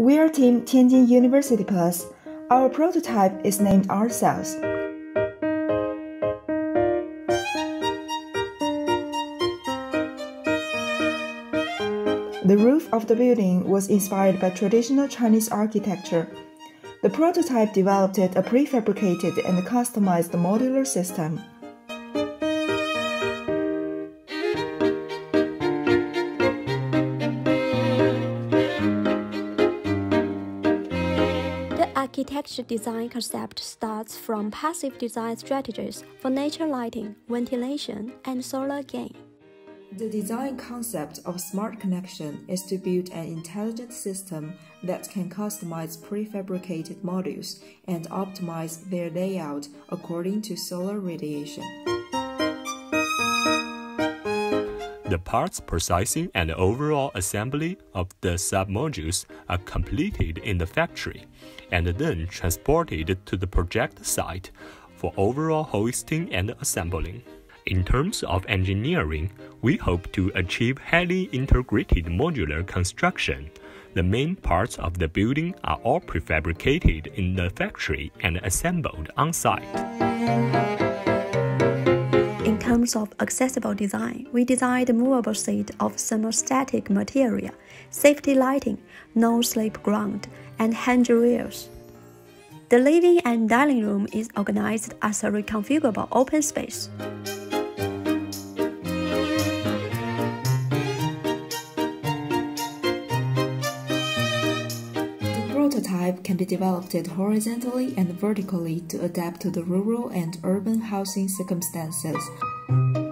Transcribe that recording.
We are Team Tianjin University Plus. Our prototype is named R-CELLS. The roof of the building was inspired by traditional Chinese architecture. The prototype developed a prefabricated and customized modular system. Architecture design concept starts from passive design strategies for nature lighting, ventilation, and solar gain. The design concept of smart connection is to build an intelligent system that can customize prefabricated modules and optimize their layout according to solar radiation. The parts processing and overall assembly of the submodules are completed in the factory and then transported to the project site for overall hoisting and assembling. In terms of engineering, we hope to achieve highly integrated modular construction. The main parts of the building are all prefabricated in the factory and assembled on site terms of accessible design, we designed a movable seat of thermostatic material, safety lighting, no-slip ground, and handrails. The living and dining room is organized as a reconfigurable open space. The prototype can be developed horizontally and vertically to adapt to the rural and urban housing circumstances. Thank you.